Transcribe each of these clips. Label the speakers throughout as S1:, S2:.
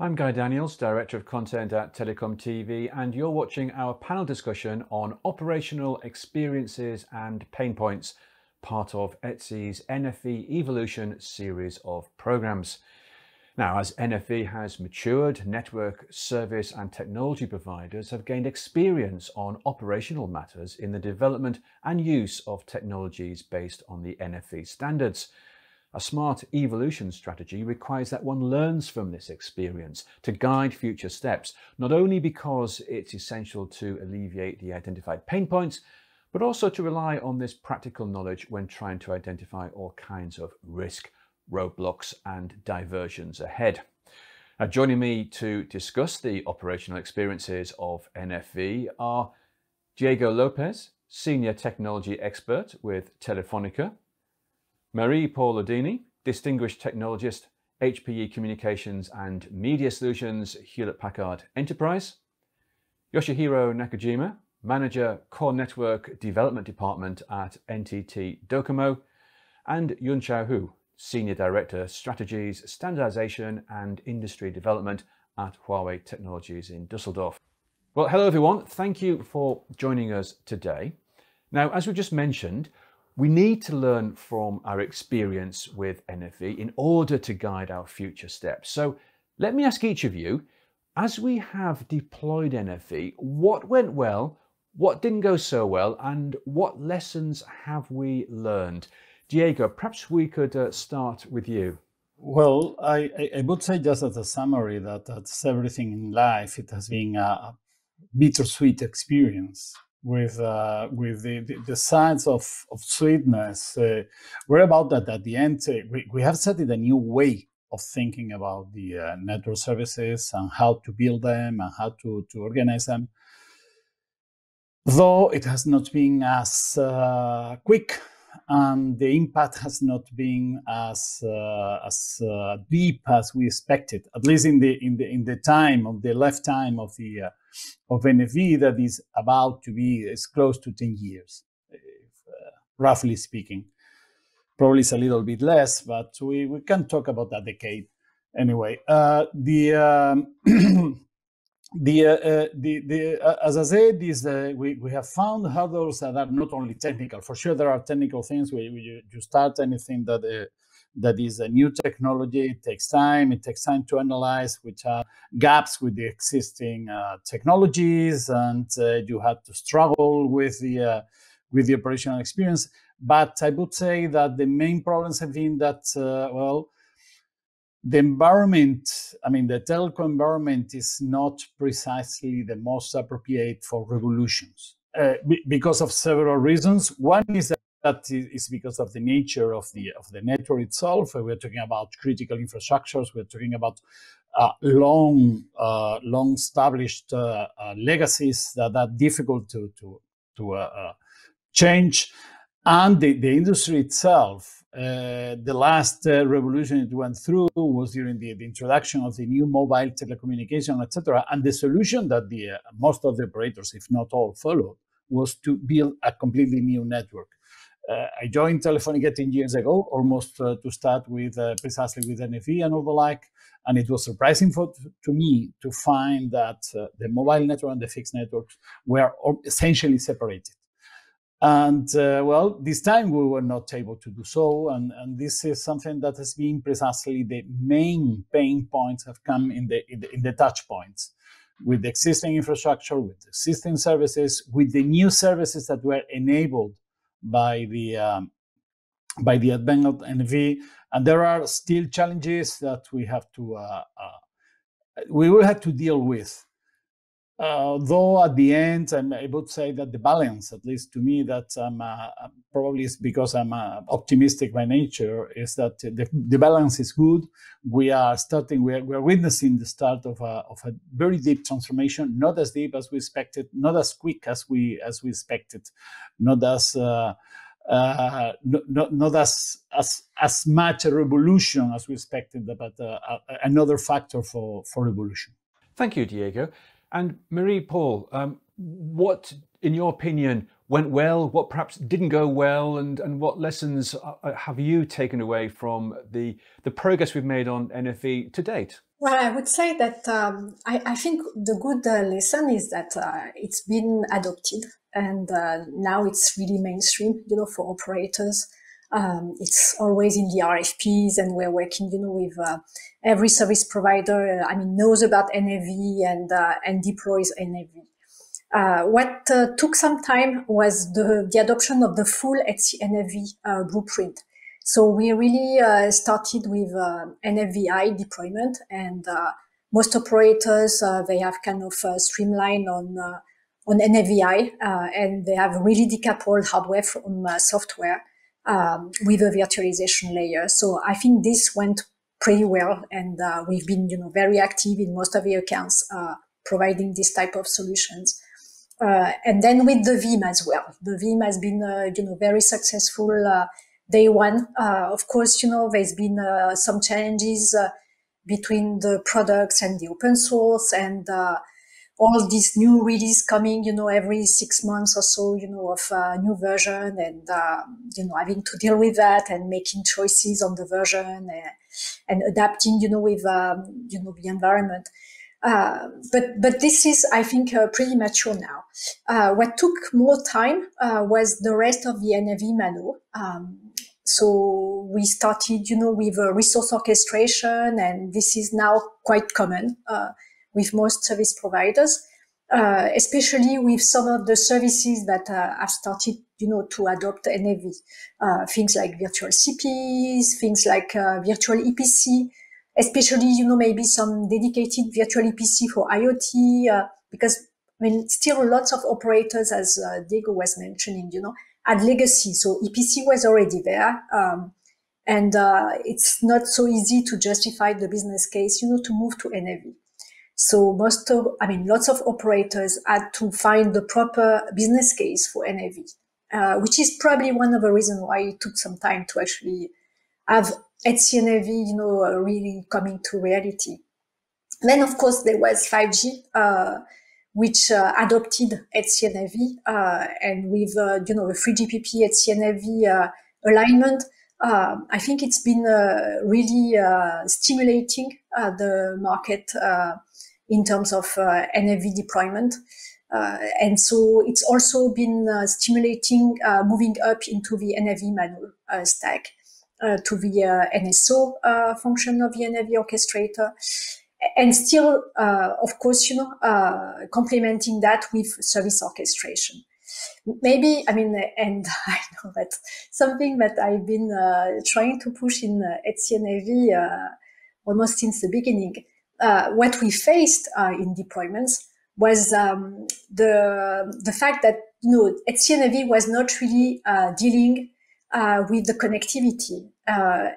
S1: I'm Guy Daniels, Director of Content at Telecom TV, and you're watching our panel discussion on operational experiences and pain points, part of ETSI's NFV Evolution series of programs. Now, as NFV has matured, network, service and technology providers have gained experience on operational matters in the development and use of technologies based on the NFV standards. A smart evolution strategy requires that one learns from this experience to guide future steps, not only because it's essential to alleviate the identified pain points, but also to rely on this practical knowledge when trying to identify all kinds of risk, roadblocks and diversions ahead. Now, joining me to discuss the operational experiences of NFV are Diego Lopez, Senior Technology Expert with Telefonica, Marie-Paule Distinguished Technologist, HPE Communications and Media Solutions, Hewlett Packard Enterprise. Yoshihiro Nakajima, Manager Core Network Development Department at NTT Docomo. And Yun Chao Hu, Senior Director, Strategies, Standardization and Industry Development at Huawei Technologies in Dusseldorf. Well, hello everyone. Thank you for joining us today. Now, as we just mentioned, we need to learn from our experience with NFV in order to guide our future steps. So let me ask each of you, as we have deployed NFV, what went well, what didn't go so well, and what lessons have we learned? Diego, perhaps we could uh, start with you.
S2: Well, I, I, would say just as a summary that that's everything in life. It has been a bittersweet experience with uh, with the, the, the signs of, of sweetness. Uh, we're about that at the end. Uh, we, we have it a new way of thinking about the uh, network services and how to build them and how to, to organize them. Though it has not been as uh, quick and the impact has not been as uh, as uh, deep as we expected. At least in the in the in the time of the left time of the of NFV that is about to be is close to ten years, if, uh, roughly speaking. Probably it's a little bit less, but we we can talk about that decade anyway. Uh, the um, the, uh, uh, the, the uh, as I said, is we, we have found hurdles that are not only technical. For sure, there are technical things where you, you start anything that uh, that is a new technology. It takes time. It takes time to analyze which are gaps with the existing uh, technologies, and you have to struggle with the with the operational experience. But I would say that the main problems have been that well the environment, I mean, the telco environment is not precisely the most appropriate for revolutions uh, because of several reasons. One is that is because of the nature of the of the network itself. We're talking about critical infrastructures. We're talking about uh, long uh, long established uh, uh, legacies that are difficult to to to uh, change, and the, the industry itself uh, the last uh, revolution it went through was during the, the introduction of the new mobile telecommunication, etc. And the solution that the uh, most of the operators, if not all, followed was to build a completely new network. Uh, I joined Telefonica 10 years ago, almost uh, to start with precisely with NFV and all the like. And it was surprising for, to me to find that the mobile network and the fixed networks were essentially separated. And uh, well, this time we were not able to do so. And, and this is something that has been precisely the main pain points have come in the, in the, in the touch points with the existing infrastructure, with the existing services, with the new services that were enabled by the um, by the advent of NFV. And there are still challenges that we have to uh, uh, we will have to deal with uh, though at the end, I'm, I would say that the balance, at least to me, that I'm uh, probably is because I'm uh, optimistic by nature, is that the, the balance is good. We are starting, we are, we are witnessing the start of a, of a very deep transformation, not as deep as we expected, not as quick as we as we expected, not as uh, uh, not, not as, as as much a revolution as we expected, but uh, another factor for for revolution.
S1: Thank you, Diego. And Marie-Paule, um, what, in your opinion, went well, what perhaps didn't go well, and, and what lessons uh, uh, have you taken away from the, the progress we've made on NFV to date?
S3: Well, I would say that um, I, I, think the good uh, lesson is that uh, it's been adopted and uh, now it's really mainstream, you know, for operators. Um, it's always in the RFPs and we're working, you know, with uh, every service provider, I mean, knows about NFV and, uh, and deploys NFV. Uh, what took some time was the, the adoption of the full ETSI NFV blueprint. So we really uh, started with uh, NFVI deployment and uh, most operators, uh, they have kind of uh, streamlined on, uh, on NFVI and they have really decoupled hardware from software um, with a virtualization layer. So I think this went pretty well and we've been, you know, very active in most of the accounts providing this type of solutions. and then with the VIM as well. The VIM has been, you know, very successful day one. Uh, of course, you know, there's been uh, some challenges uh, between the products and the open source and uh, all these new release coming, you know, every six months or so, you know, of a new version and, uh, you know, having to deal with that and making choices on the version and, and adapting, you know, with, um, you know, the environment. Uh, but but this is, I think, uh, pretty mature now. Uh, what took more time was the rest of the NFV MANO. Um, so we started, you know, with resource orchestration, and this is now quite common uh, with most service providers, uh, especially with some of the services that uh, have started, you know, to adopt NFV. Uh, things like virtual CPs, things like uh, virtual EPC, especially, you know, maybe some dedicated virtual EPC for IoT, uh, because I mean, still lots of operators, as Diego was mentioning, you know, had legacy. So EPC was already there. Um, and uh, it's not so easy to justify the business case, you know, to move to NFV. So most of, I mean, lots of operators had to find the proper business case for NFV, uh, which is probably one of the reasons why it took some time to actually have ETSI NFV, you know, uh, really coming to reality. Then, of course, there was 5G. Uh, which uh, adopted ETSI-NFV uh, and with uh, you know the 3GPP ETSI-NFV uh, alignment. Uh, I think it's been uh, really stimulating the market in terms of NFV deployment. and so it's also been stimulating moving up into the NFV MANO stack to the NSO function of the NFV orchestrator and still, uh, of course, you know, uh, complementing that with service orchestration. Maybe, I mean, and I know that something that I've been uh, trying to push in uh, ETSI-NFV uh, almost since the beginning. Uh, what we faced uh, in deployments was um, the the fact that you know ETSI-NFV was not really dealing with the connectivity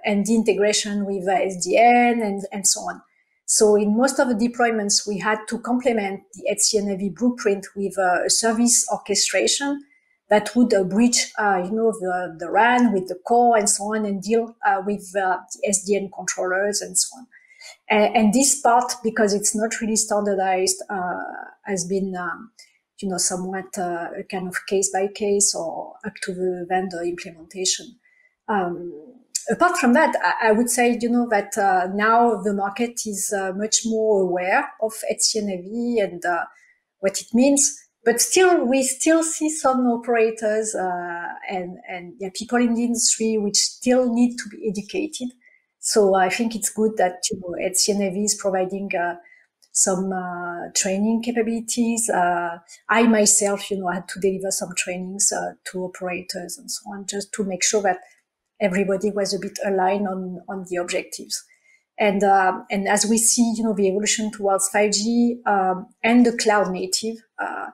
S3: and the integration with SDN and and so on. So in most of the deployments, we had to complement the ETSI-NFV blueprint with uh, a service orchestration that would uh, bridge, uh, you know, the, the RAN with the core and so on and deal uh, with uh, the SDN controllers and so on. And, and, this part, because it's not really standardized, uh, has been, um, you know, somewhat a kind of case by case or up to the vendor implementation. Um, apart from that, I, I, would say, you know, that uh, now the market is uh, much more aware of ETSI-NFV and uh, what it means. But still, we still see some operators uh, and, and yeah, people in the industry which still need to be educated. So I think it's good that, you know, is providing uh, some uh, training capabilities. I myself, you know, had to deliver some trainings to operators and so on, just to make sure that everybody was a bit aligned on, on the objectives. And, uh, and as we see, you know, the evolution towards 5G um, and the cloud native, uh,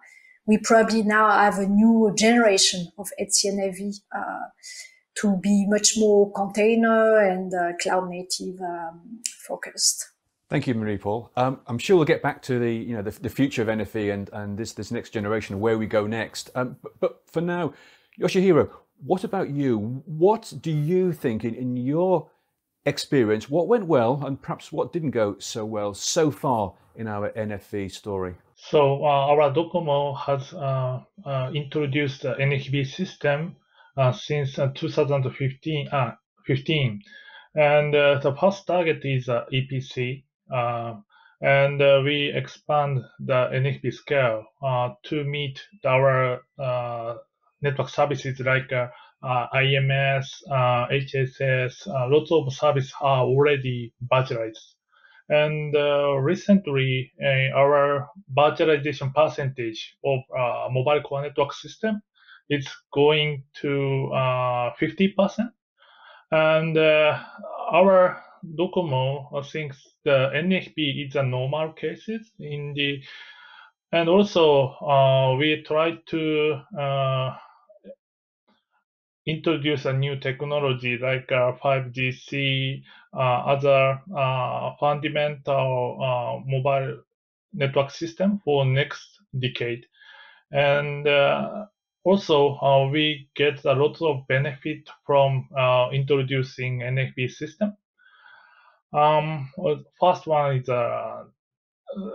S3: we probably now have a new generation of uh, to be much more container and uh, cloud native um, focused.
S1: Thank you, Marie-Paule. Um, I'm sure we'll get back to the you know the, the future of NFV and, and this this next generation and where we go next. Um, but, but, for now, Yoshihiro, what about you? What do you think, in, in your experience, what went well and perhaps what didn't go so well so far in our NFV story?
S4: So uh, our Docomo has uh, uh, introduced the NFV system uh, since uh, 2015, 15. Uh, and the first target is EPC, and we expand the NFV scale to meet our network services like uh, IMS, uh, HSS, uh, lots of services are already virtualized. And recently, our virtualization percentage of mobile core network system is going to 50%. And our Docomo thinks the NFV is a normal cases in the, and also uh, we try to uh, introduce a new technology like uh, 5GC, uh, other uh, fundamental uh, mobile network system for next decade. And uh, also, uh, we get a lot of benefit from introducing NFV system. Um, first one is a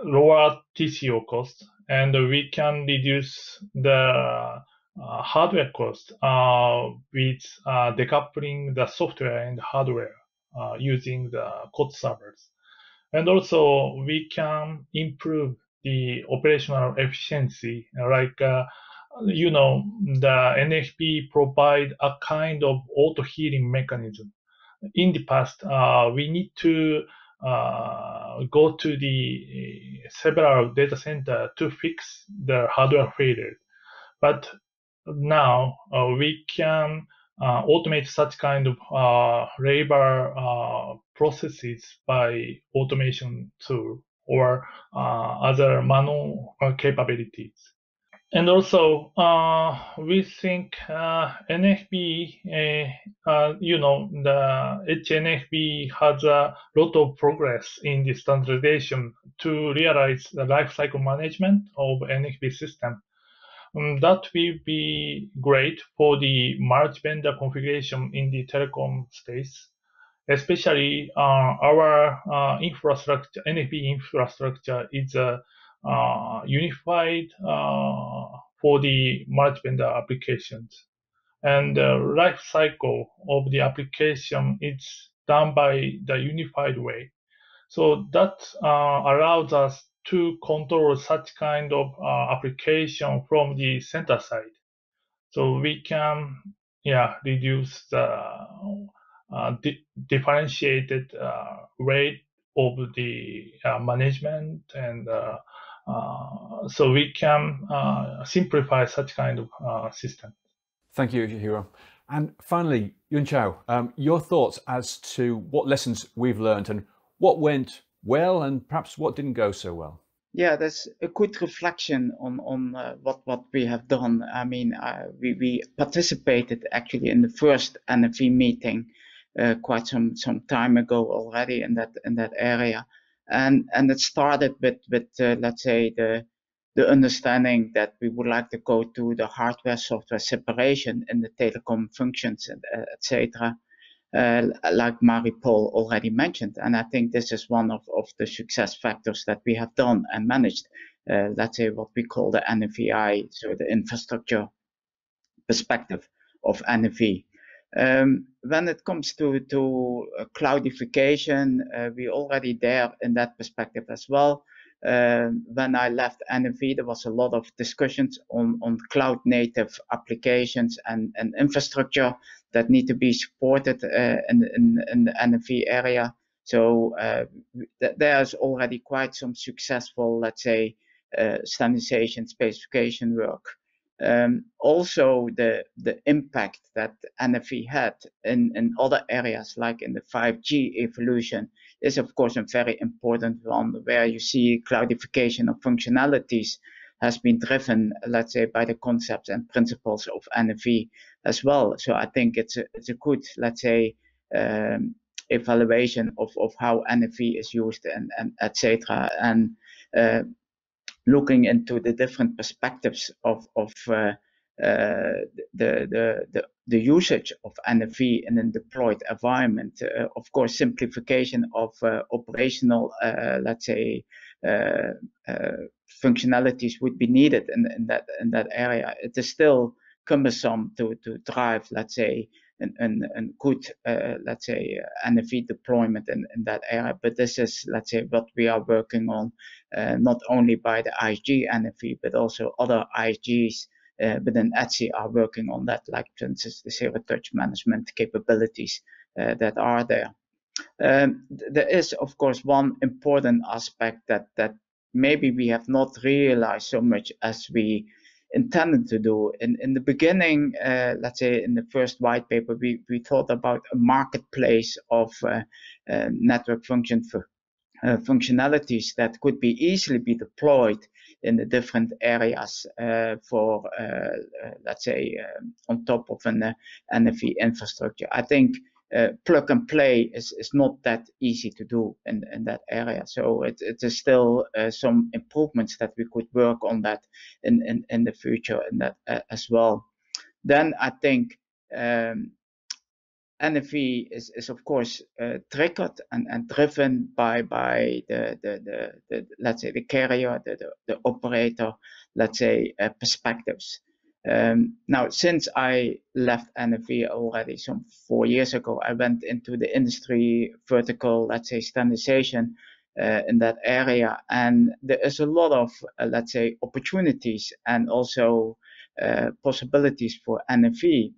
S4: lower TCO cost, and we can reduce the uh, hardware cost uh, with uh, decoupling the software and hardware using the COTS servers. And also we can improve the operational efficiency, like you know, the NFV provide a kind of auto healing mechanism. In the past, uh, we need to uh, go to the several data center to fix the hardware failure. But now uh, we can uh, automate such kind of uh, labor processes by automation tool or other MANO capabilities. And also, uh, we think uh, NFV, uh, you know, the HNFV has a lot of progress in the standardization to realize the lifecycle management of NFV system. Um, that will be great for the merge vendor configuration in the telecom space, especially uh, our uh, infrastructure, NFV infrastructure is uh, unified uh, for the merge vendor applications. And the life cycle of the application is done by the unified way. So that uh, allows us to control such kind of uh, application from the center side. So we can, yeah, reduce the uh, di differentiated uh, rate of the uh, management and uh, so we can simplify such kind of system.
S1: Thank you, Hiro. And finally, Yun Chao, um, your thoughts as to what lessons we've learned and what went well and perhaps what didn't go so well?
S5: Yeah, that's a good reflection on on uh, what what we have done. I mean, uh, we we participated actually in the first NFV meeting uh, quite some some time ago already in that in that area, and and it started with with uh, let's say the the understanding that we would like to go to the hardware software separation in the telecom functions, etc uh, like Marie-Paule already mentioned. And I think this is one of, of the success factors that we have done and managed, uh, let's say what we call the NFVI, so the infrastructure perspective of NFV. Um, when it comes to, to uh, cloudification, uh, we already there in that perspective as well. Um, when I left NFV, there was a lot of discussions on, on cloud native applications and, and infrastructure that need to be supported uh, in, in, in, the NFV area. So uh, th there's already quite some successful, let's say, uh, standardization specification work. Um, also, the the impact that NFV had in, in other areas, like in the 5G evolution, is of course a very important one where you see cloudification of functionalities has been driven, let's say, by the concepts and principles of NFV as well. So I think it's a, it's a good, let's say, um, evaluation of, of how NFV is used and, and etc. And uh, looking into the different perspectives of, of uh, uh, the, the, the, the usage of NFV in a deployed environment. Uh, of course, simplification of uh, operational, let's say, functionalities would be needed in, in that in that area. It is still cumbersome to to drive, let's say, an, an, an good, uh, let's say, uh, NFV deployment in, in that area. But this is, let's say, what we are working on, uh, not only by the ISG NFV, but also other ISGs uh, within ETSI are working on that, like, for instance, the zero touch management capabilities uh, that are there. Um, there is, of course, one important aspect that, that maybe we have not realized so much as we intended to do. In, in the beginning, uh, let's say in the first white paper, we, we thought about a marketplace of uh, uh, network function for, uh, functionalities that could be easily be deployed in the different areas uh, for, uh, let's say, on top of an NFV infrastructure. I think uh, plug and play is, is not that easy to do in, in that area. So it, it is still uh, some improvements that we could work on that in, in, in the future in that uh, as well. Then I think um, NFV is, is of course uh, triggered and, and driven by by the, the, the, the let's say the carrier, the, the, the operator, let's say uh, perspectives. Um, now, since I left NFV already some four years ago, I went into the industry vertical, let's say, standardization uh, in that area. And there is a lot of, uh, let's say, opportunities and also uh, possibilities for NFV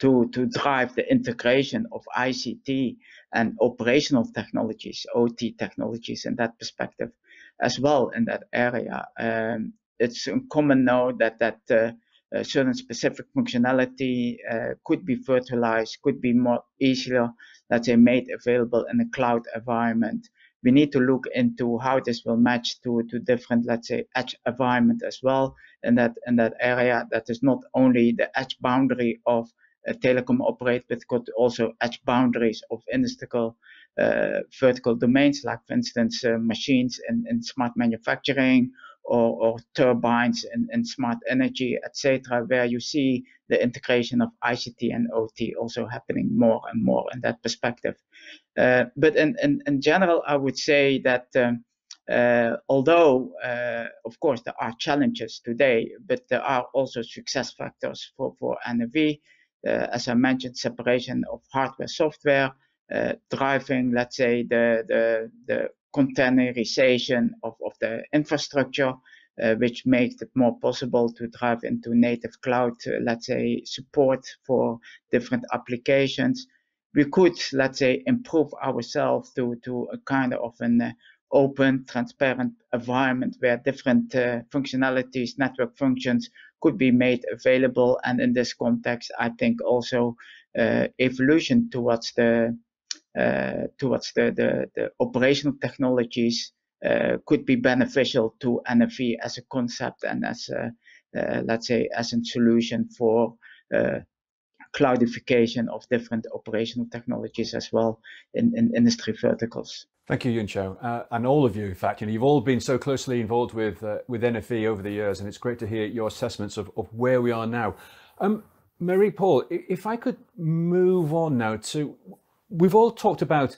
S5: to, to drive the integration of ICT and operational technologies, OT technologies in that perspective as well in that area. Um, it's common know that that uh, certain specific functionality uh, could be virtualized, could be more easier, let's say, made available in a cloud environment. We need to look into how this will match to, to different, let's say, edge environment as well. In that in that area, that is not only the edge boundary of a telecom operator, but could also edge boundaries of industrial uh, vertical domains, like for instance, uh, machines in, in smart manufacturing or, or turbines and, and smart energy, etc., where you see the integration of ICT and OT also happening more and more in that perspective. Uh, but in, in, in, general, I would say that um, uh, although, uh, of course, there are challenges today, but there are also success factors for, for NFV. Uh, as I mentioned, separation of hardware, software, uh, driving, let's say, the, the, the containerization of, of the infrastructure, uh, which makes it more possible to drive into native cloud, uh, let's say, support for different applications. We could, let's say, improve ourselves to, to a kind of an uh, open, transparent environment where different uh, functionalities, network functions could be made available. And in this context, I think also uh, evolution towards the towards the, the, the, operational technologies uh, could be beneficial to NFV as a concept and as a, uh, let's say, as a solution for cloudification of different operational technologies as well in, in industry verticals.
S1: Thank you, Yun Chao, uh, and all of you. In fact, you know, you've all been so closely involved with uh, with NFV over the years, and it's great to hear your assessments of, of where we are now. Um, Marie Paul, if I could move on now to we've all talked about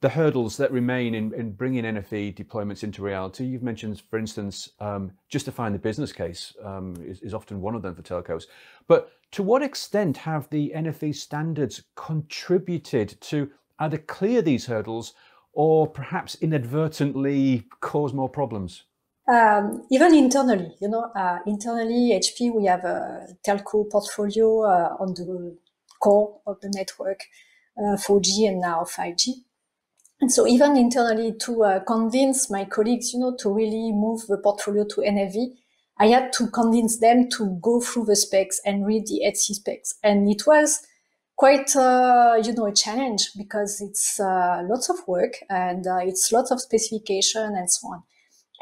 S1: the hurdles that remain in, in bringing NFV deployments into reality. You've mentioned, for instance, um, justifying the business case um, is, is, often one of them for telcos. But to what extent have the NFV standards contributed to either clear these hurdles or perhaps inadvertently cause more problems?
S3: Um, even internally, you know, uh, internally, HP, we have a telco portfolio uh, on the core of the network. 4G uh, and now 5G. And so even internally to uh, convince my colleagues, you know, to really move the portfolio to NFV, I had to convince them to go through the specs and read the ETSI specs. And it was quite, uh, you know, a challenge because it's uh, lots of work and uh, it's lots of specification and so on.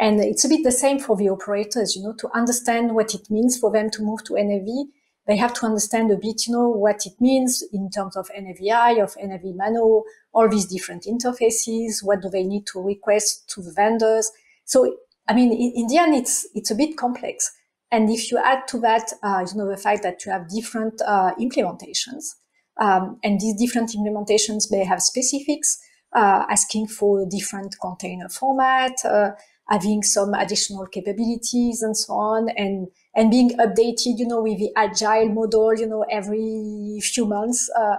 S3: And it's a bit the same for the operators, you know, to understand what it means for them to move to NFV they have to understand a bit, you know, what it means in terms of NFVI, of NFV MANO, all these different interfaces. What do they need to request to the vendors? So, I mean, in, in the end, it's, it's a bit complex. And if you add to that, uh, you know, the fact that you have different uh, implementations, um, and these different implementations may have specifics, uh, asking for different container format, uh, having some additional capabilities and so on, and and being updated, you know, with the agile model, you know, every few months. Uh,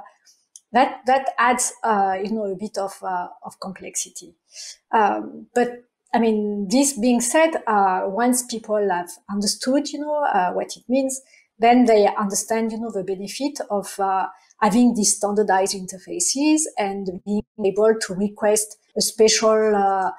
S3: that that adds, uh, you know, a bit of uh, of complexity. Um, but I mean, this being said, uh, once people have understood, you know, uh, what it means, then they understand, you know, the benefit of uh, having these standardized interfaces and being able to request a special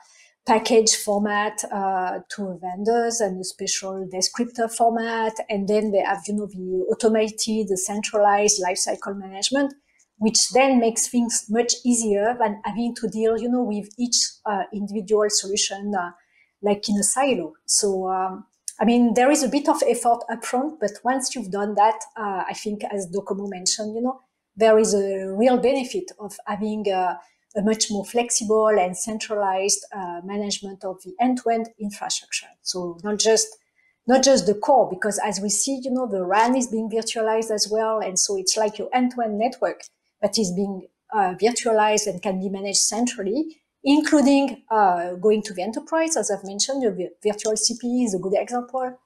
S3: package format uh, to vendors and a special descriptor format. And then they have, you know, the automated, the centralized lifecycle management, which then makes things much easier than having to deal, you know, with each uh, individual solution, uh, like in a silo. So, um, I mean, there is a bit of effort upfront, but once you've done that, uh, I think, as Docomo mentioned, you know, there is a real benefit of having a, much more flexible and centralized uh, management of the end-to-end infrastructure. So not just not just the core, because as we see, you know, the RAN is being virtualized as well, and so it's like your end-to-end network that is being uh, virtualized and can be managed centrally, including uh, going to the enterprise, as I've mentioned, the virtual CPE is a good example.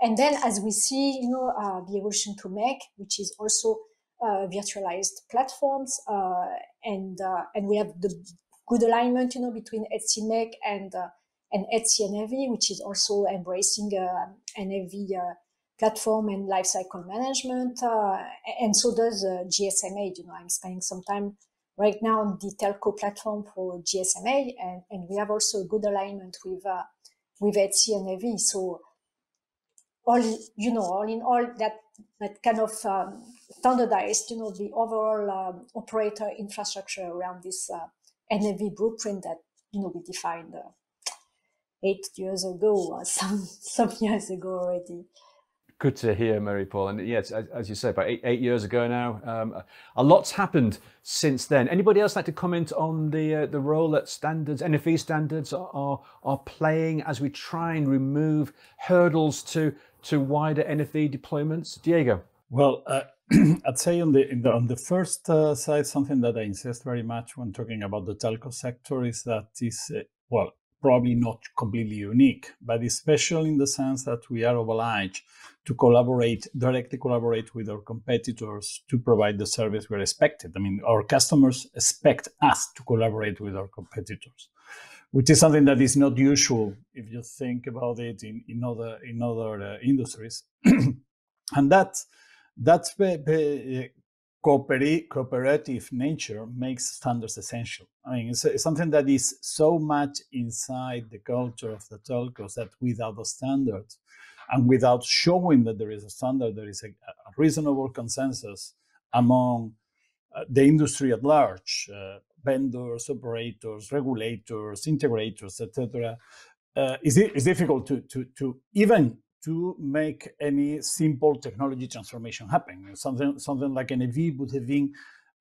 S3: And then as we see, you know, uh, the evolution to MEC, which is also uh, virtualized platforms, uh, and uh, and we have the good alignment, you know, between ETSI MEC and and ETSI which is also embracing NFV platform and lifecycle management, and so does GSMA. You know, I'm spending some time right now on the telco platform for GSMA, and, and we have also a good alignment with uh, with ETSI. So all you know, all in all, that that kind of um, standardized, you know, the overall um, operator infrastructure around this uh, NFV blueprint that you know we defined uh, eight years ago, or some some years ago already.
S1: Good to hear, Marie-Paule. And yes, as, as you say, about eight, eight, years ago now, um, a lot's happened since then. Anybody else like to comment on the uh, the role that standards, NFV standards, are, are, are playing as we try and remove hurdles to to wider NFV deployments? Diego.
S2: Well, uh, I'd say on the, the on the first uh, side, something that I insist very much when talking about the telco sector is that is uh, well probably not completely unique, but especially in the sense that we are obliged to collaborate, directly collaborate with our competitors to provide the service we're expected. I mean, our customers expect us to collaborate with our competitors, which is something that is not usual if you think about it in, in other in other uh, industries, and that that cooperative nature makes standards essential. I mean, it's, it's, something that is so much inside the culture of the telcos that without a standard and without showing that there is a standard, there is a, a reasonable consensus among uh, the industry at large, uh, vendors, operators, regulators, integrators, etc. Uh, it's difficult to, to, to even to make any simple technology transformation happen. Something, something like NFV would have been,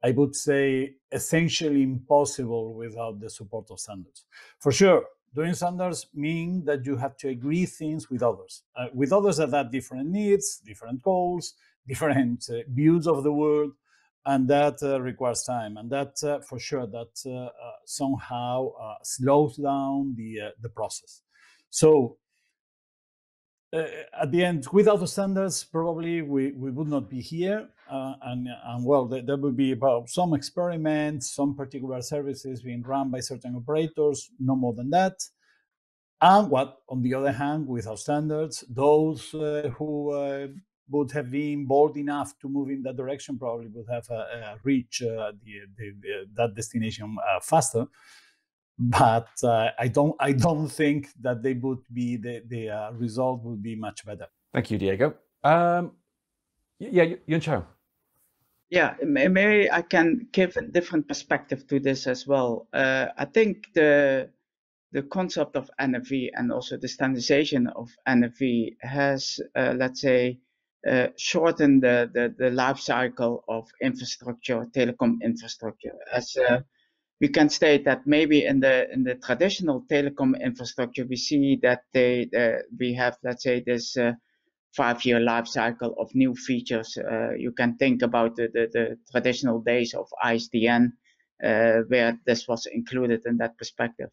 S2: I would say, essentially impossible without the support of standards. For sure, doing standards mean that you have to agree things with others, uh, with others that have different needs, different goals, different uh, views of the world, and that uh, requires time. And that, uh, for sure, that uh, uh, somehow slows down the the process. So at the end, without the standards, probably we, we would not be here. Uh, and, and well, there, there would be about some experiments, some particular services being run by certain operators, no more than that. And what, on the other hand, without standards, those uh, who uh, would have been bold enough to move in that direction probably would have uh, uh, reached the, the, the, that destination faster but uh, I don't I don't think that they would be the the uh, result would be much better.
S1: Thank you, Diego. Um, yeah, Yun Chao.
S5: Yeah, maybe I can give a different perspective to this as well. Uh, I think the the concept of NFV and also the standardization of NFV has, uh, let's say, uh, shortened the, the, the life cycle of infrastructure, telecom infrastructure. As uh, we can state that maybe in the in the traditional telecom infrastructure we see that they uh, we have let's say this uh, five year life cycle of new features. Uh, you can think about the, the, the traditional days of ISDN uh, where this was included in that perspective.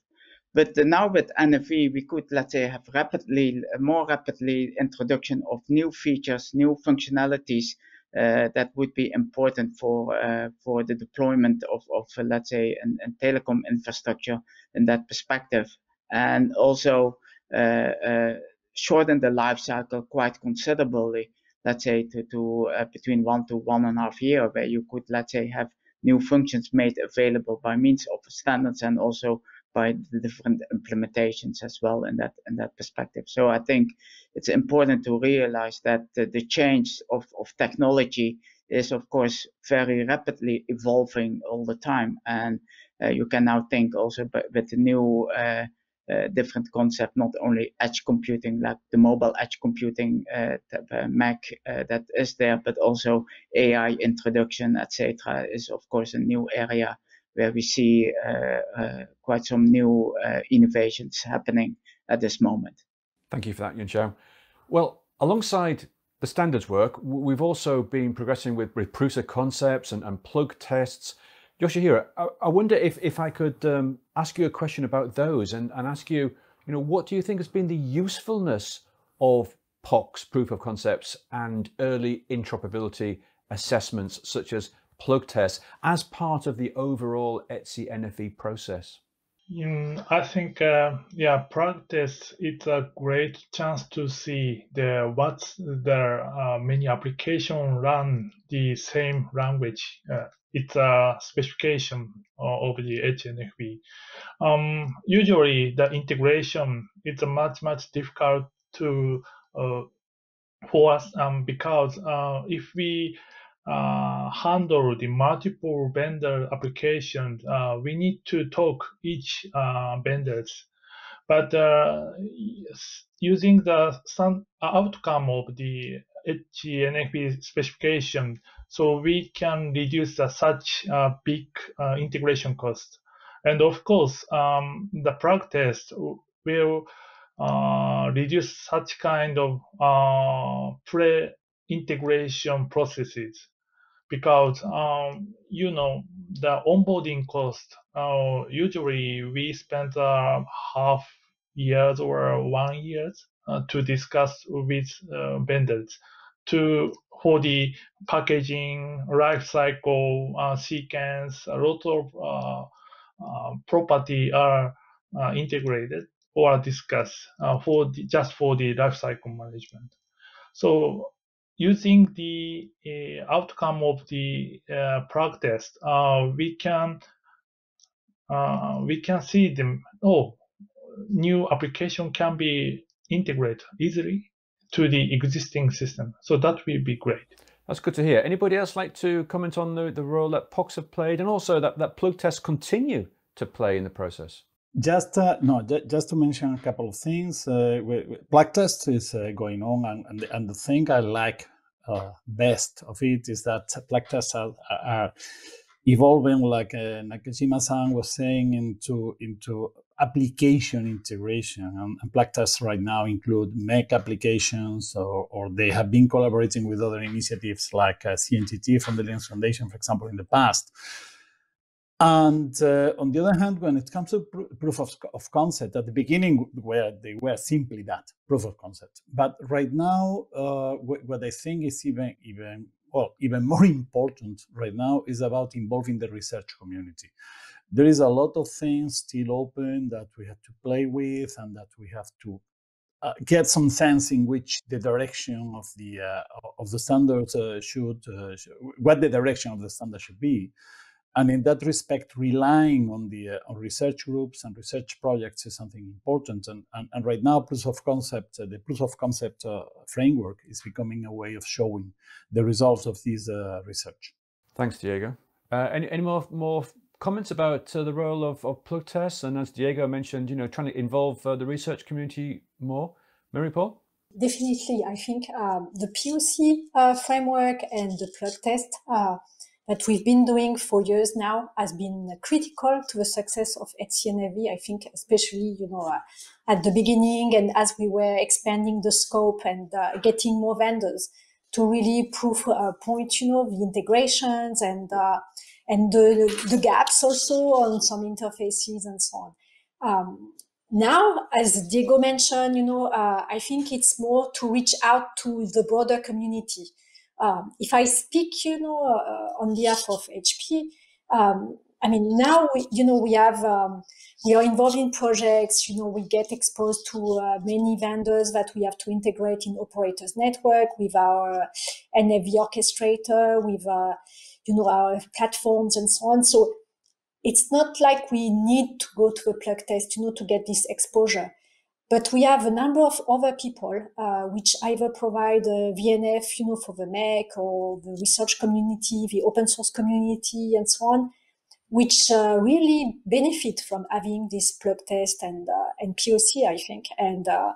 S5: But now with NFV, we could, let's say, have rapidly, more rapidly introduction of new features, new functionalities that would be important for uh, for the deployment of, of uh, let's say, an, an, telecom infrastructure in that perspective, and also uh, uh, shorten the life cycle quite considerably. Let's say to, to uh, between one to one and a half year, where you could, let's say, have new functions made available by means of standards and also by the different implementations as well in that in that perspective. So I think it's important to realize that the, the change of, of technology is of course very rapidly evolving all the time, and uh, you can now think also with the new uh, uh, different concept, not only edge computing like the mobile edge computing uh, uh, MEC uh, that is there, but also AI introduction, etc., is of course a new area where we see uh, uh, quite some new uh, innovations happening at this moment.
S1: Thank you for that, Yun Chao. Well, alongside the standards work, we've also been progressing with, with of concepts and, and plug tests. Yoshihiro, I, I wonder if, if I could um, ask you a question about those and, and ask you, you know, what do you think has been the usefulness of POCs, proof of concepts, and early interoperability assessments such as plug tests as part of the overall ETSI NFV process?
S4: Mm, I think, uh, yeah, practice it's a great chance to see the what's there are many applications run the same language. Uh, it's a specification of the HNFV. Um, usually, the integration is much much difficult to uh, for us um, because uh, if we uh, handle the multiple vendor applications, uh, we need to talk each uh, vendors. But uh, using the outcome of the HNFV specification, so we can reduce such uh, big uh, integration cost. And of course, um, the practice will reduce such kind of pre-integration processes because um, you know the onboarding cost. Uh, usually we spend uh, half years or one years uh, to discuss with uh, vendors to for the packaging life cycle uh, sequence. A lot of uh, property are integrated or discussed for the, just for the life cycle management. So using the uh, outcome of the uh, practice, uh, we can uh, we can see them. Oh, new application can be integrated easily to the existing system. So that will be great.
S1: That's good to hear. Anybody else like to comment on the, the role that POCs have played and also that, that plug tests continue to play in the process?
S2: Just uh, no, just to mention a couple of things. Uh, plug test is uh, going on, and, and the, and the thing I like uh, best of it is that plug tests are, are evolving, like uh, Nakajima-san was saying, into into application integration. And, and right now include MEC applications, or, or they have been collaborating with other initiatives like uh, CNTT from the Linux Foundation, for example, in the past. And uh, on the other hand, when it comes to pr proof of, of, concept, at the beginning, where they were simply that proof of concept. But right now, uh, what I think is even even well, even more important right now is about involving the research community. There is a lot of things still open that we have to play with, and that we have to uh, get some sense in which the direction of the uh, of the standards uh, should, uh, what the direction of the standard should be and in that respect, relying on the uh, on research groups and research projects is something important. And, and, and right now, proof of concept, uh, the proof of concept uh, framework is becoming a way of showing the results of this uh, research.
S1: Thanks, Diego. Uh, any, any more more comments about uh, the role of, of plug tests? And as Diego mentioned, you know, trying to involve the research community more. Marie-Paule?
S3: Definitely, I think um, the POC framework and the plug test that we've been doing for years now has been critical to the success of ETSI I think, especially, you know, uh, at the beginning and as we were expanding the scope and uh, getting more vendors to really prove uh, point, you know, the integrations and, uh, and the, the gaps also on some interfaces and so on. Um, now, as Diego mentioned, you know, uh, I think it's more to reach out to the broader community. Um, if I speak, you know, uh, on behalf of HP, um, I mean, now, we, you know, we have, um, we are involved in projects, you know, we get exposed to uh, many vendors that we have to integrate in operators network with our NFV orchestrator, with, uh, you know, our platforms and so on. So it's not like we need to go to a plug test, you know, to get this exposure. But we have a number of other people uh, which either provide a VNF, you know, for the MEC or the research community, the open source community, and so on, which uh, really benefit from having this plug test and uh, and POC, I think, and uh,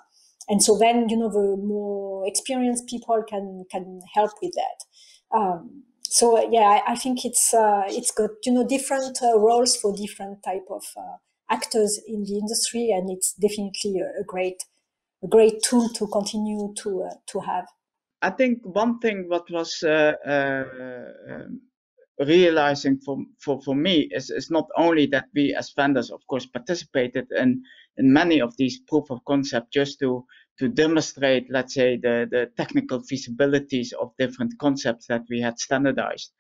S3: and so then you know the more experienced people can can help with that. Um, so uh, yeah, I, I, think it's uh, it's got you know different uh, roles for different type of uh, actors in the industry, and it's definitely a, a great a great tool to continue to uh, to have.
S5: I think one thing what was uh, um, realizing for, for, for me is, is not only that we as vendors, of course, participated in, in many of these proof of concept just to to demonstrate, let's say, the, the technical feasibilities of different concepts that we had standardized.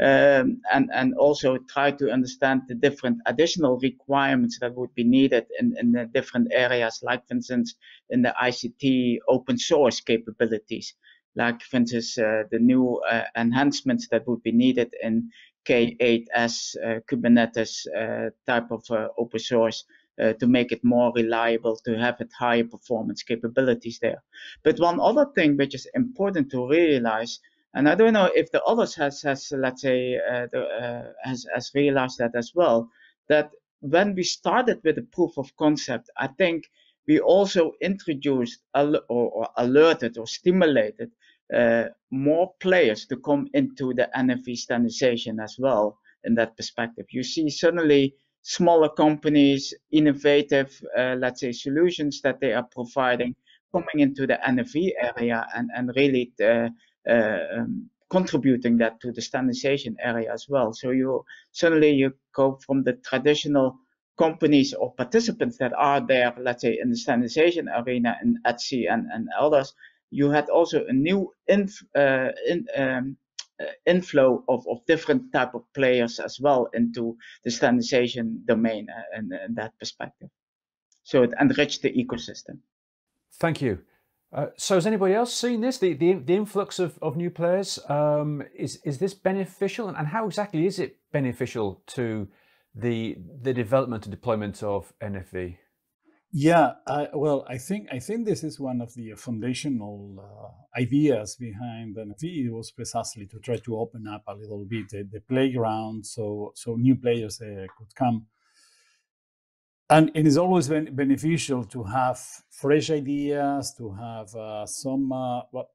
S5: Um, and, and also try to understand the different additional requirements that would be needed in, in the different areas, like, for instance, in the ICT open source capabilities, like, for instance, uh, the new uh, enhancements that would be needed in K8s, uh, Kubernetes uh, type of uh, open source uh, to make it more reliable, to have it higher performance capabilities there. But one other thing which is important to realize, and I don't know if the others has, has let's say, uh, the, uh, has, has realized that as well, that when we started with the proof of concept, I think we also introduced or, or alerted or stimulated uh, more players to come into the NFV standardization as well in that perspective. You see suddenly smaller companies, innovative, uh, let's say, solutions that they are providing coming into the NFV area and, and really uh, uh, um, contributing that to the standardization area as well. So you suddenly you go from the traditional companies or participants that are there, let's say, in the standardization arena in ETSI and, and others, you had also a new inf, uh, in, um, inflow of, of different type of players as well into the standardization domain uh, in, in that perspective. So it enriched the ecosystem.
S1: Thank you. Uh, so has anybody else seen this? The the, the influx of, of new players um, is is this beneficial, and how exactly is it beneficial to the the development and deployment of NFV?
S2: Yeah, I, well, I think I think this is one of the foundational uh, ideas behind NFV. It was precisely to try to open up a little bit the, the playground, so so new players uh, could come. And it is always beneficial to have fresh ideas, to have uh, some uh, what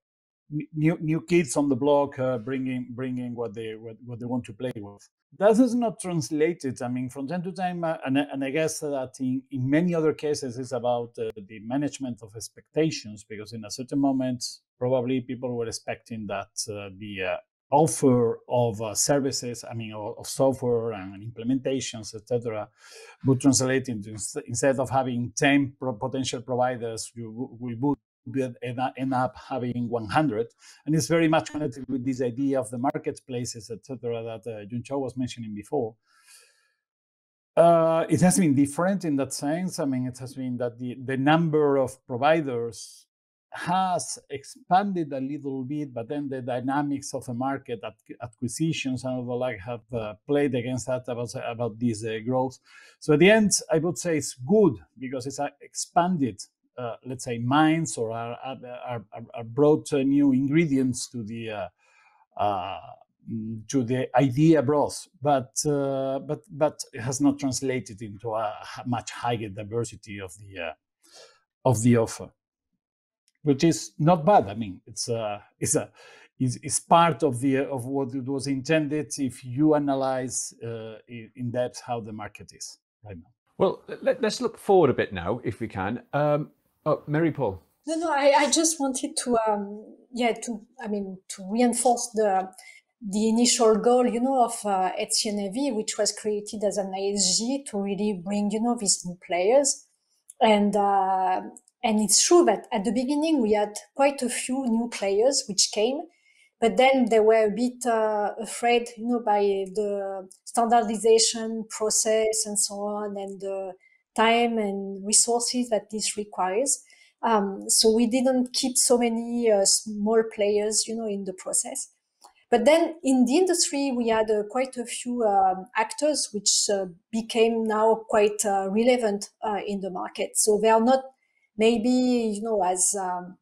S2: new new kids on the block uh, bringing bringing what they what, what they want to play with that is not translated. I mean, from time to time, uh, and, and I guess that in, in many other cases, it's about uh, the management of expectations, because in a certain moment, probably people were expecting that uh, the uh, offer of uh, services, I mean, of, of, software and implementations, etc., would translate into instead of having 10 potential providers, we would end up having 100. And it's very much connected with this idea of the marketplaces, etc., that uh, Yun Chao was mentioning before. Uh, it has been different in that sense. I mean, it has been that the, the number of providers has expanded a little bit, but then the dynamics of the market acquisitions and all the like have uh, played against that about, about this uh, growth. So at the end, I would say it's good because it's uh, expanded uh, let's say mines or are, are, are brought new ingredients to the uh, uh, to the idea broth, but but but it has not translated into a much higher diversity of the of the offer, which is not bad. I mean, it's a it's a is, is part of the of what it was intended if you analyze uh, in depth how the market is right now.
S1: Well, let, us look forward a bit now, if we can. Um, Oh, Marie-Paule.
S3: No, no, I, I just wanted to, um, yeah, to, I mean, to reinforce the, the initial goal, you know, of uh, which was created as an ISG to really bring, you know, these new players. And, uh, and it's true that at the beginning we had quite a few new players which came, but then they were a bit uh, afraid, you know, by the standardization process and so on, and time and resources that this requires. Um, so we didn't keep so many uh, small players, you know, in the process. But then in the industry, we had uh, quite a few um, actors which uh, became now quite uh, relevant uh, in the market. So they are not maybe, you know, as um,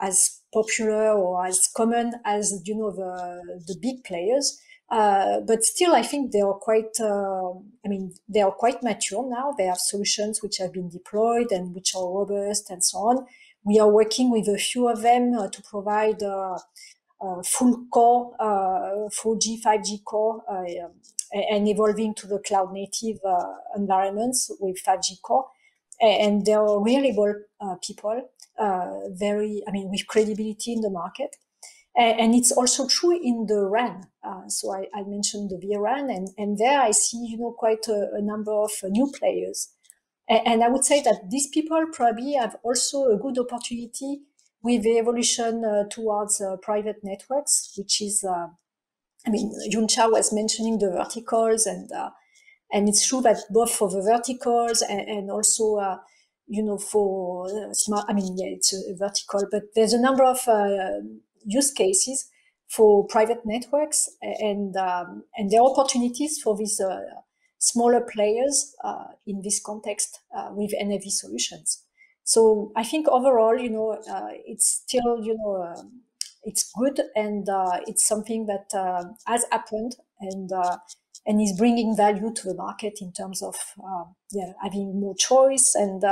S3: as popular or as common as you know the the big players. Uh, but still, I think they are quite. Uh, I mean, they are quite mature now. They have solutions which have been deployed and which are robust and so on. We are working with a few of them uh, to provide uh, uh, full core, 4G, 5G core, and evolving to the cloud native environments with 5G core. And they are really reliable people, very, I mean, with credibility in the market. And it's also true in the RAN. Uh, so I, I, mentioned the vRAN, and, and there I see, you know, quite a, a number of uh, new players. And, and, I would say that these people probably have also a good opportunity with the evolution uh, towards uh, private networks, which is, uh, I mean, Yun Chao was mentioning the verticals, and uh, and it's true that both for the verticals and, and also you know, for smart, I mean, yeah, it's a vertical, but there's a number of use cases for private networks and um, and are opportunities for these uh, smaller players uh, in this context uh, with NFV solutions. So I think overall, you know, uh, it's still, you know, um, it's good and uh, it's something that uh, has happened and and is bringing value to the market in terms of yeah having more choice and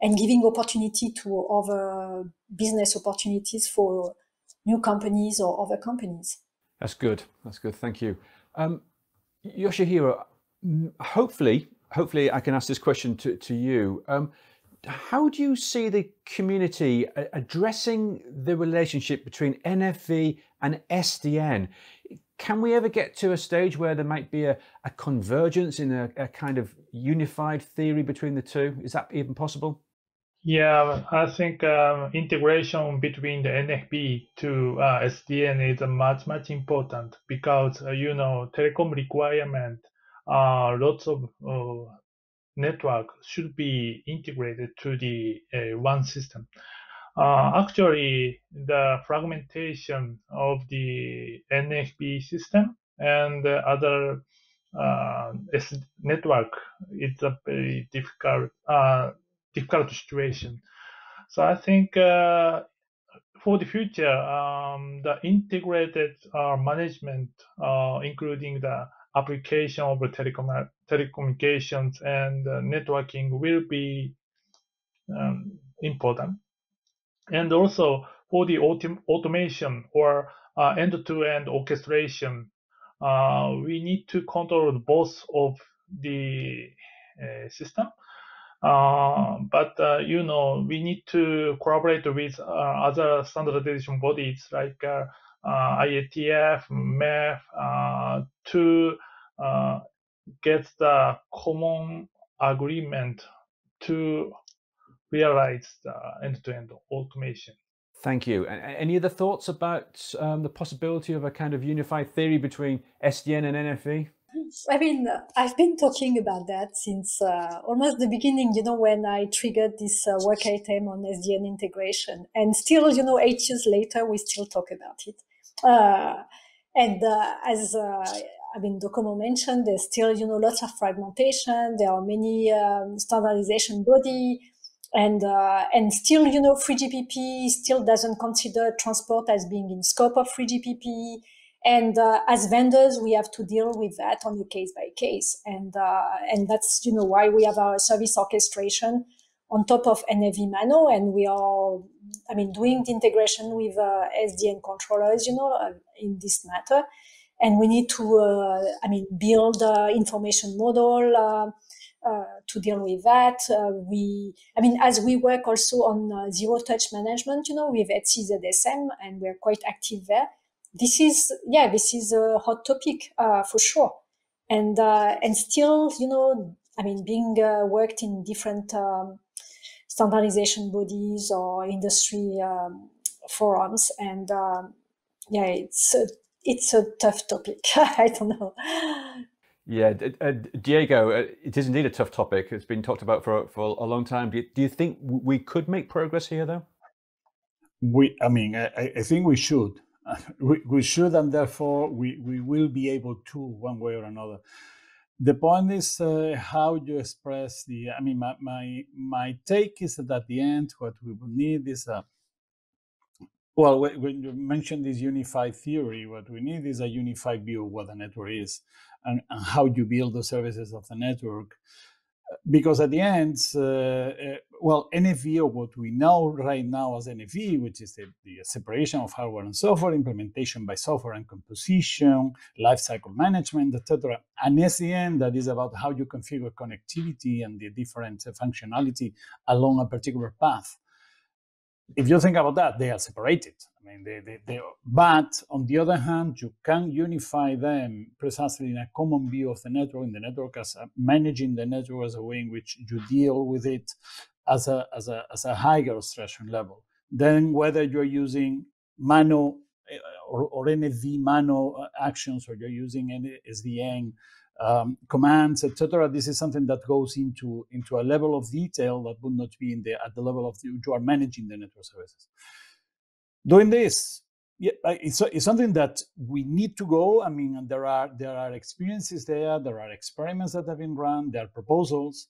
S3: and giving opportunity to other business opportunities for new companies or other companies.
S1: That's good. That's good. Thank you. Um, Yoshihiro, hopefully, hopefully I can ask this question to, to you. Um, how do you see the community addressing the relationship between NFV and SDN? Can we ever get to a stage where there might be a, a convergence in a, a kind of unified theory between the two? Is that even possible?
S4: Yeah, I think um, integration between the NFV to uh, SDN is much much important because uh, you know telecom requirement, uh, lots of uh, network should be integrated to the uh, one system. Uh, actually, the fragmentation of the NFV system and the other network is a very difficult difficult situation. So I think uh, for the future, um, the integrated uh, management, uh, including the application of telecom- telecommunications and networking, will be um, important. And also for the autom- automation or uh, end-to-end orchestration, uh, we need to control both of the uh, system but uh, you know, we need to collaborate with uh, other standardization bodies like uh, uh, IETF, MEF, to get the common agreement to realize the end-to-end automation.
S1: Thank you. Any other thoughts about um, the possibility of a kind of unified theory between SDN and NFV?
S3: I mean, I've been talking about that since uh, almost the beginning, you know, when I triggered this uh, work item on SDN integration. And still, you know, eight years later, we still talk about it. Uh, and uh, as uh, I mean, Docomo mentioned, there's still, you know, lots of fragmentation. There are many um, standardization body. And, uh, and still, you know, 3GPP still doesn't consider transport as being in scope of 3GPP and uh, as vendors we have to deal with that on a case by case. And uh, and that's you know why we have our service orchestration on top of NFV MANO. And we are I mean doing the integration with uh, SDN controllers you know uh, in this matter. And we need to uh, I mean build information model uh, to deal with that. Uh, we, I mean, as we work also on uh, zero touch management, you know, with ETSI ZSM, and we're quite active there this is yeah this is a hot topic uh, for sure and uh, and still you know i mean being uh, worked in different um, standardization bodies or industry um, forums. And um, yeah, it's a, it's a tough topic. I don't know.
S1: Yeah, uh, Diego, uh, it is indeed a tough topic. It's been talked about for for a long time. Do you, do you think we could make progress here, though?
S2: We, I mean, I, I think we should. We, we should, and therefore we, we will be able to, one way or another. The point is uh, how you express the. I mean, my, my my take is that at the end, what we will need is a well, when you mentioned this unified theory, what we need is a unified view of what the network is and, and how you build the services of the network. Because at the end, uh, uh, well, NFV or what we know right now as NFV, which is the, the, separation of hardware and software, implementation by software and composition, lifecycle management, etc. And SDN, that is about how you configure connectivity and the different functionality along a particular path if you think about that, they are separated. I mean, they, they, they, but on the other hand, you can unify them precisely in a common view of the network, in the network as a, managing the network as a way in which you deal with it as a, as a, as a higher abstraction level. Then whether you're using MANO eh, or, or NFV MANO actions or you're using any SDN um, commands, etc. This is something that goes into into a level of detail that would not be in the at the level of the, you are managing the network services. Doing this, yeah, it's, it's something that we need to go. I mean, there are there are experiences there, there are experiments that have been run, there are proposals.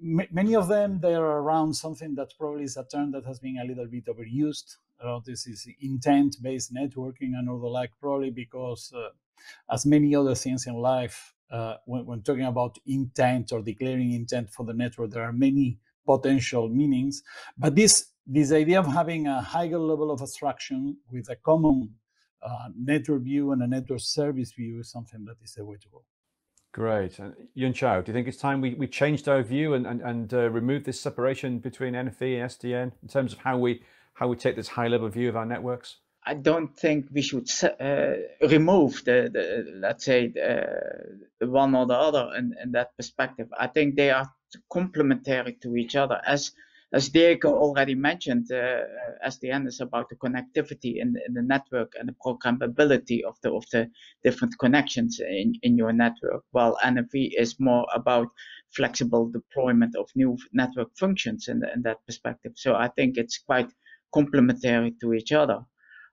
S2: M many of them they are around something that probably is a term that has been a little bit overused. Uh, this is intent-based networking and all the like, probably because, uh, as many other things in life, uh, when, when, talking about intent or declaring intent for the network, there are many potential meanings. But this this idea of having a higher level of abstraction with a common uh, network view and a network service view is something that is the way to go.
S1: Great. And Yun Chao, do you think it's time we, we changed our view and, and, and uh, removed this separation between NFV and SDN in terms of how we how we take this high level view of our networks?
S5: I don't think we should uh, remove the, the, let's say the, the, one or the other in, in that perspective. I think they are complementary to each other. As as Diego already mentioned, uh, SDN is about the connectivity in, in the network and the programmability of the of the different connections in, in your network, while NFV is more about flexible deployment of new network functions in, the, in that perspective. So I think it's quite complementary to each other.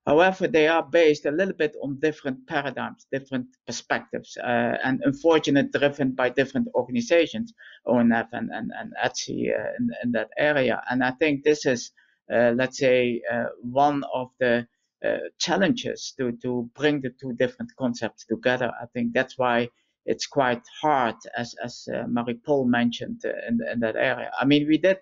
S5: However, they are based a little bit on different paradigms, different perspectives, uh, and unfortunately driven by different organizations, ONF and, and, and uh, in, in, that area. And I think this is, uh, let's say, uh, one of the uh, challenges to, to bring the two different concepts together. I think that's why it's quite hard, as, as uh, Marie-Paule mentioned in, in that area. I mean, we did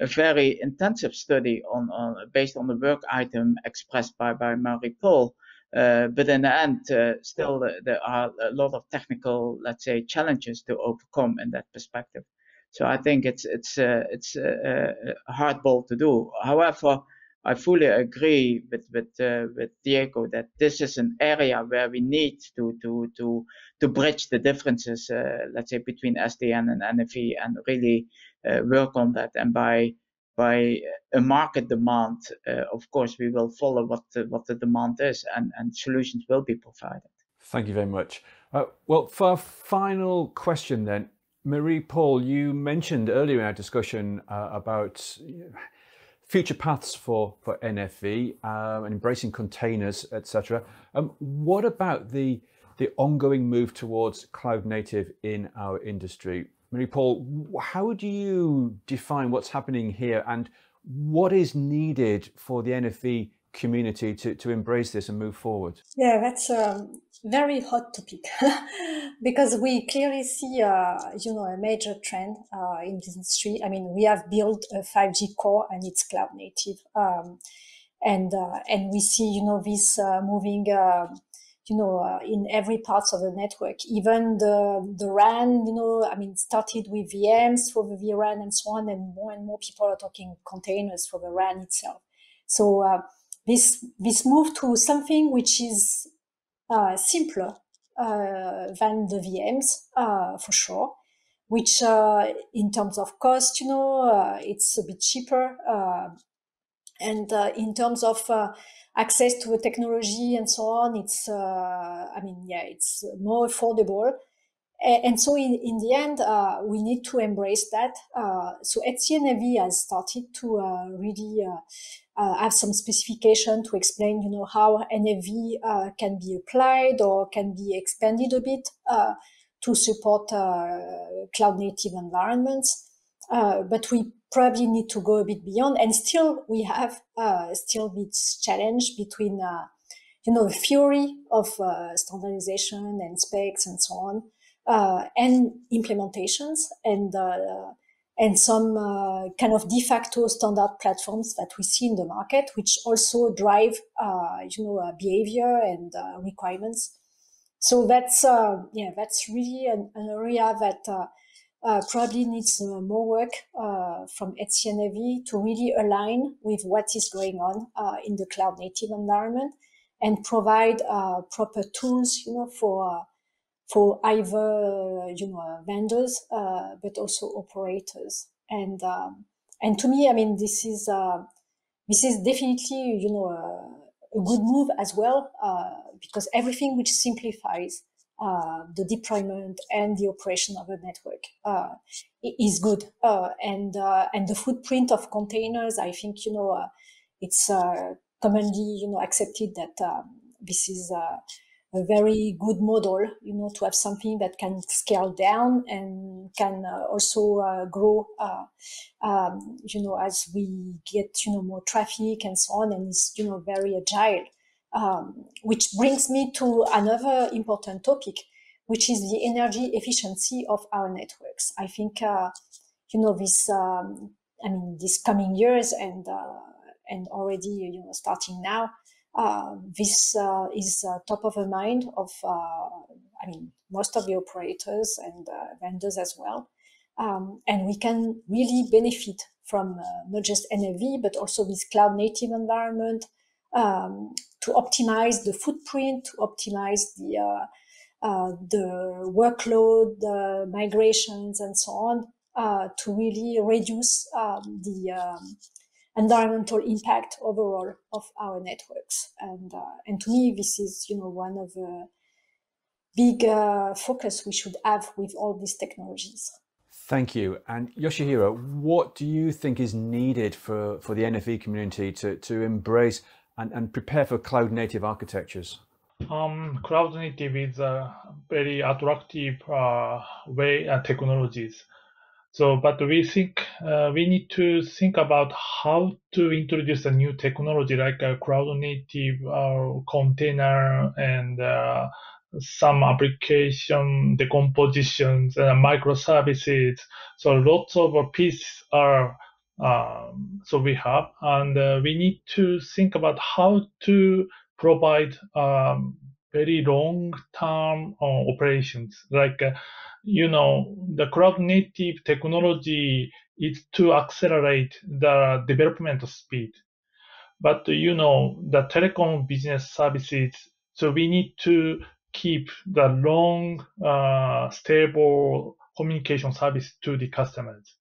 S5: a very intensive study on, on based on the work item expressed by, by Marie-Paule. Uh, but in the end, uh, still uh, there are a lot of technical, let's say, challenges to overcome in that perspective. So I think it's it's uh, it's a, a hard ball to do. However, I fully agree with with uh, with Diego that this is an area where we need to to to to bridge the differences, uh, let's say, between SDN and NFV, and really uh, work on that. And by by a market demand, uh, of course, we will follow what the, what the demand is, and and solutions will be provided.
S1: Thank you very much. Uh, well, for our final question, then, Marie-Paule, you mentioned earlier in our discussion uh, about future paths for, for NFV um, and embracing containers, etc. Um, what about the, the ongoing move towards cloud native in our industry? Marie-Paule, how do you define what's happening here and what is needed for the NFV community to, to embrace this and move forward?
S3: Yeah, that's a very hot topic because we clearly see, uh, you know, a major trend uh, in industry. I mean, we have built a 5G core and it's cloud native. Um, and, uh, and we see, you know, this uh, moving uh, you know, uh, in every parts of the network. Even the the RAN, you know, I mean, started with VMs for the vRAN and so on, and more and more people are talking containers for the RAN itself. So uh, this this move to something which is uh, simpler uh, than the VMs uh, for sure, which uh, in terms of cost, you know, it's a bit cheaper. Uh, and uh, in terms of uh, access to the technology and so on, it's, uh, I mean, yeah, it's more affordable. And so in, in the end, we need to embrace that. so ETSI NFV has started to really have some specification to explain, you know, how NFV can be applied or can be expanded a bit to support uh, cloud native environments. Uh, but we probably need to go a bit beyond. And still, we have uh, still this challenge between, you know, the theory of standardization and specs and so on, and implementations and and some uh, kind of de facto standard platforms that we see in the market, which also drive, uh, you know, uh, behavior and requirements so that's uh, yeah, that's really an, an area that uh, uh, probably needs uh, more work uh, from NFV to really align with what is going on uh, in the cloud native environment and provide proper tools, you know, for for either you know vendors but also operators. And um, and to me, I mean, this is this is definitely you know a good move as well because everything which simplifies uh, the deployment and the operation of a network uh, is good. Uh, and uh, and the footprint of containers, I think you know, uh, it's uh, commonly you know accepted that um, this is a very good model, you know, to have something that can scale down and can also grow, um, you know, as we get you know more traffic and so on, and is you know very agile. Um, which brings me to another important topic, which is the energy efficiency of our networks. I think, uh, you know, this, um, I mean, these coming years and, uh, and already, you know, starting now, uh, this uh, is uh, top of the mind of, uh, I mean, most of the operators and vendors as well. Um, and we can really benefit from not just NFV, but also this cloud native environment, um, to optimize the footprint, to optimize the uh, uh, the workload, the migrations, and so on, uh, to really reduce um, the um, environmental impact overall of our networks. And uh, and to me, this is you know one of the big uh, focus we should have with all these technologies.
S1: Thank you. And Yoshihiro, what do you think is needed for, for the NFV community to, to embrace and, and prepare for cloud native architectures?
S4: Um, cloud native is a very attractive uh, way uh, technologies. So, but we think uh, we need to think about how to introduce a new technology like a cloud native uh, container and uh, some application decompositions and microservices. So lots of pieces are um, so we have, and uh, we need to think about how to provide um, very long-term uh, operations. Like, uh, you know, the cloud native technology is to accelerate the development speed. But, you know, the telecom business services, so we need to keep the long, uh, stable communication service to the customers.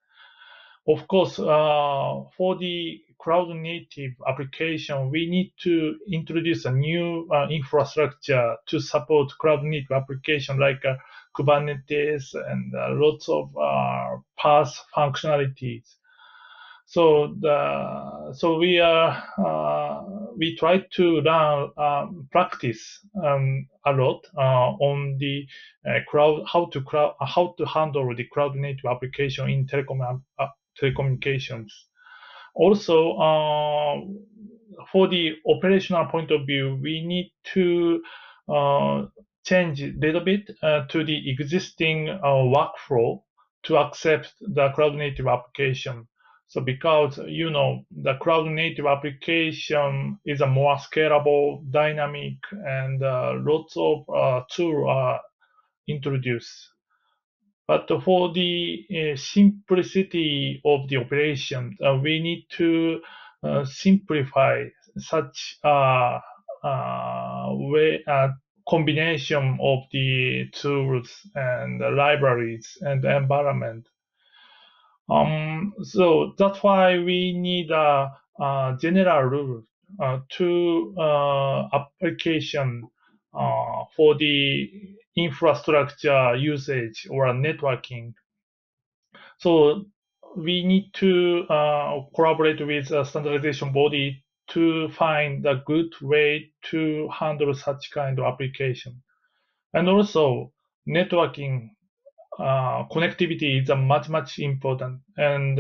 S4: Of course, uh, for the cloud native application, we need to introduce a new uh, infrastructure to support cloud native application like uh, Kubernetes and uh, lots of uh, PaaS functionalities. So the so we are uh, we try to learn um, practice um, a lot uh, on the uh, cloud how to cloud how to handle the cloud native application in telecom telecommunications. Also, uh, for the operational point of view, we need to uh, change a little bit uh, to the existing workflow to accept the cloud native application. So because, you know, the cloud native application is a more scalable, dynamic, and uh, lots of uh, tools are introduced. But for the uh, simplicity of the operation, uh, we need to uh, simplify such a way combination of the tools and the libraries and the environment. Um, so that's why we need a, a general rule uh, to uh, application uh, for the infrastructure usage or networking. So we need to uh, collaborate with a standardization body to find a good way to handle such kind of application. And also networking uh, connectivity is a much, much important. And,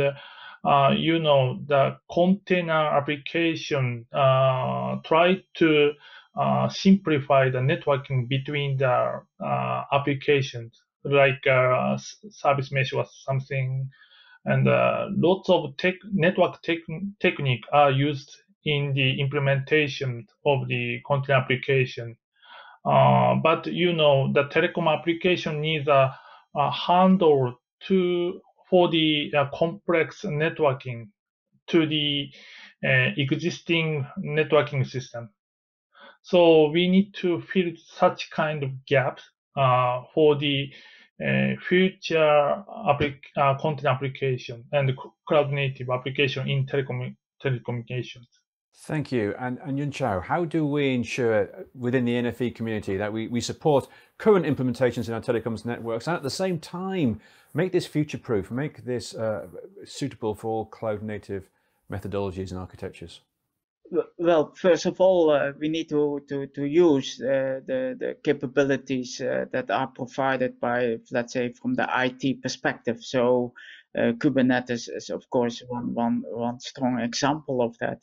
S4: uh, you know, the container application uh, try to uh, simplify the networking between the uh, applications, like uh, service mesh or something. And lots of tech, network tech, technique are used in the implementation of the content application. Uh, but you know, the telecom application needs a, a handle to for the uh, complex networking to the uh, existing networking system. So we need to fill such kind of gaps uh, for the uh, future applic- uh, content application and cloud native application in telecom- telecommunications.
S1: Thank you. And, and Yun Chao, how do we ensure within the NFV community that we, we support current implementations in our telecoms networks and at the same time make this future proof, make this uh, suitable for all cloud native methodologies and architectures?
S5: Well, first of all, uh, we need to, to, to use uh, the, the capabilities uh, that are provided by, let's say, from the IT perspective. So, uh, Kubernetes is, of course, one, one, one strong example of that.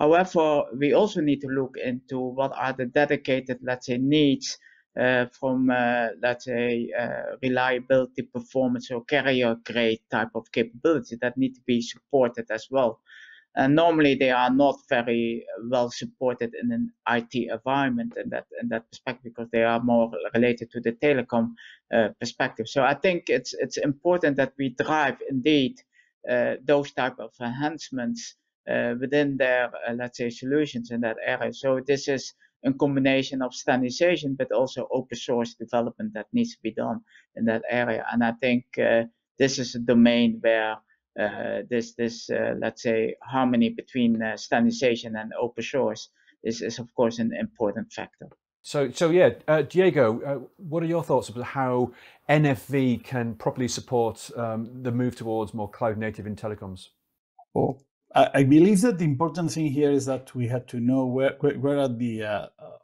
S5: However, we also need to look into what are the dedicated, let's say, needs uh, from, uh, let's say, reliability, performance, or carrier grade type of capability that need to be supported as well. And normally they are not very well supported in an IT environment in that in that perspective because they are more related to the telecom uh, perspective. So I think it's it's important that we drive indeed uh, those type of enhancements uh, within their, uh, let's say, solutions in that area. So this is a combination of standardization, but also open source development that needs to be done in that area. And I think uh, this is a domain where uh, this, this uh, let's say, harmony between uh, standardization and open source is, is, of course, an important factor.
S1: So, so yeah, uh, Diego, uh, what are your thoughts about how NFV can properly support um, the move towards more cloud native in telecoms?
S2: Well, I, believe that the important thing here is that we had to know where where, where are the uh, uh,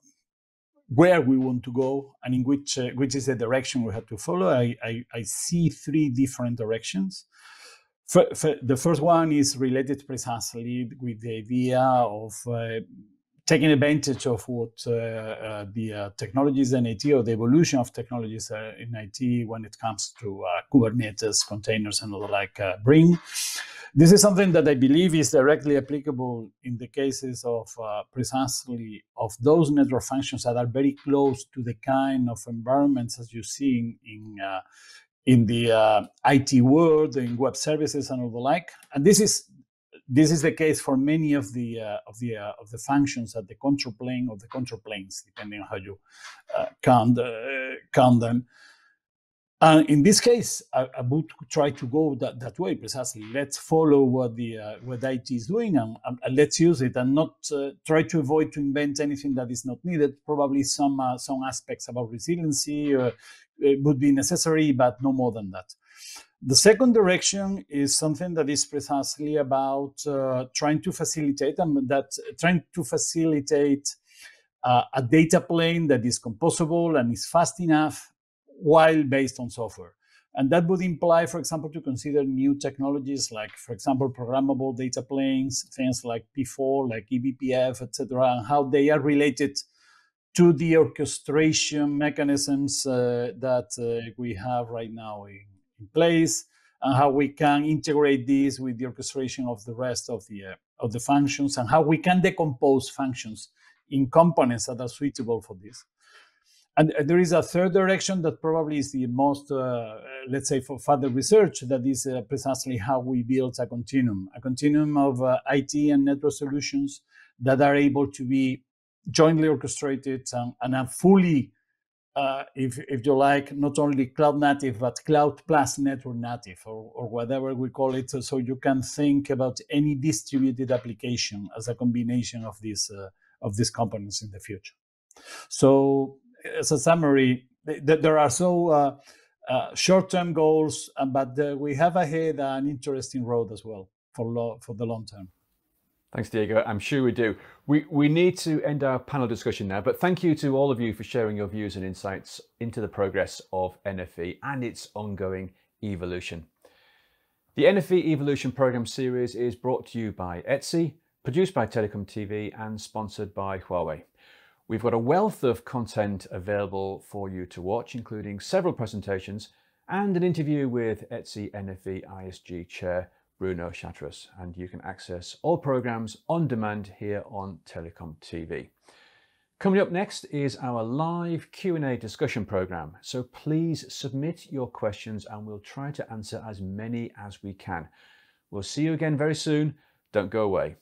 S2: where we want to go and in which uh, which is the direction we have to follow. I, I, I see three different directions. The first one is related precisely with the idea of uh, taking advantage of what uh, uh, the uh, technologies in IT or the evolution of technologies uh, in IT when it comes to Kubernetes, containers, and all like bring. This is something that I believe is directly applicable in the cases of uh, precisely of those network functions that are very close to the kind of environments as you see in in, uh, in the uh, IT world, in web services and all the like. And this is this is the case for many of the uh, of the uh, of the functions at the control plane or the control planes, depending on how you uh, count count them. And in this case, I, I, would try to go that, that way precisely. Let's follow what the uh, what IT is doing and, and, let's use it, and not uh, try to avoid to invent anything that is not needed. Probably some uh, some aspects about resiliency uh, would be necessary, but no more than that. The second direction is something that is precisely about uh, trying to facilitate and that trying to facilitate uh, a data plane that is composable and is fast enough while based on software. And that would imply, for example, to consider new technologies like, for example, programmable data planes, things like P4, like eBPF, etc., and how they are related to the orchestration mechanisms uh, that uh, we have right now in, in, place, and how we can integrate these with the orchestration of the rest of the uh, of the functions, and how we can decompose functions in components that are suitable for this. And there is a third direction that probably is the most, uh, let's say, for further research, that is uh, precisely how we build a continuum, a continuum of uh, IT and network solutions that are able to be jointly orchestrated and, and fully uh, if, if you like, not only cloud native, but cloud plus network native or, or whatever we call it. So you can think about any distributed application as a combination of these, uh, of these components in the future. So as a summary, th there are so uh, uh, short-term goals, uh, but we have ahead an interesting road as well for, for the long term.
S1: Thanks, Diego. I'm sure we do. We, we need to end our panel discussion now, but thank you to all of you for sharing your views and insights into the progress of NFV and its ongoing evolution. The NFV Evolution Programme series is brought to you by ETSI, produced by Telecom TV and sponsored by Huawei. We've got a wealth of content available for you to watch, including several presentations and an interview with ETSI NFV ISG Chair Bruno Chatras, and you can access all programs on demand here on Telecom TV. Coming up next is our live Q&A discussion program. So please submit your questions and we'll try to answer as many as we can. We'll see you again very soon. Don't go away.